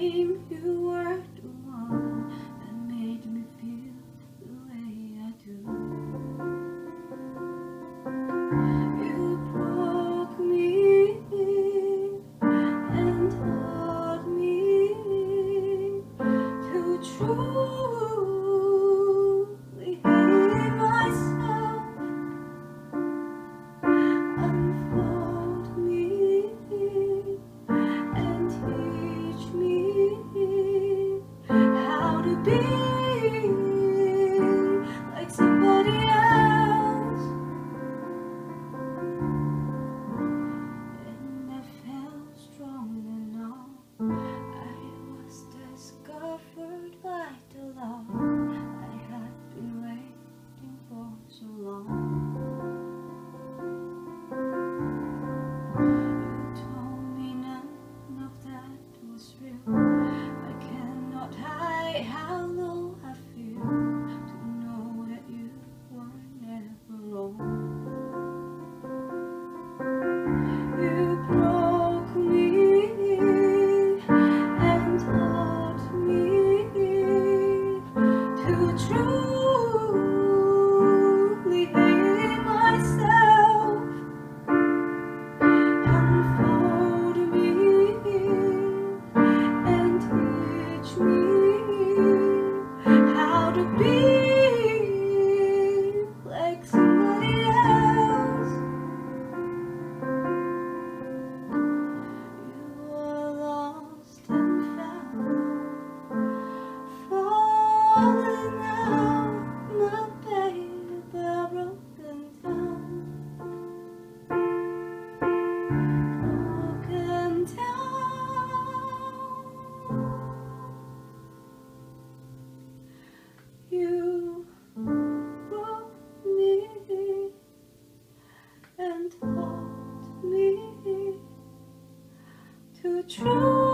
name you were the one that made me feel the way I do. true.